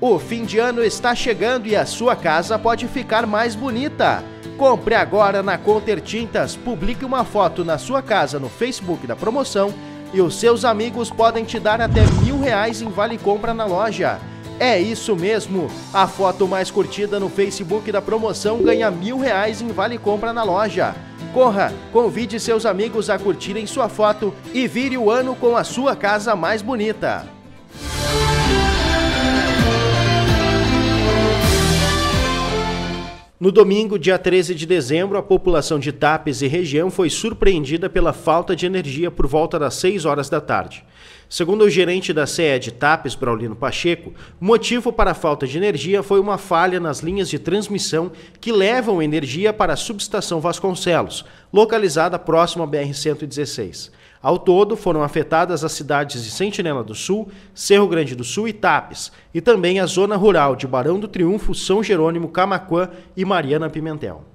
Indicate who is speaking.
Speaker 1: O fim de ano está chegando e a sua casa pode ficar mais bonita. Compre agora na Conter Tintas, publique uma foto na sua casa no Facebook da promoção e os seus amigos podem te dar até mil reais em vale compra na loja. É isso mesmo! A foto mais curtida no Facebook da promoção ganha mil reais em vale compra na loja. Corra, convide seus amigos a curtirem sua foto e vire o ano com a sua casa mais bonita. No domingo, dia 13 de dezembro, a população de Tapes e região foi surpreendida pela falta de energia por volta das 6 horas da tarde. Segundo o gerente da CE de Tapes, Braulino Pacheco, o motivo para a falta de energia foi uma falha nas linhas de transmissão que levam energia para a subestação Vasconcelos, localizada próximo à BR-116. Ao todo, foram afetadas as cidades de Sentinela do Sul, Cerro Grande do Sul e Tapes, e também a zona rural de Barão do Triunfo, São Jerônimo, Camaquã e Mariana Pimentel.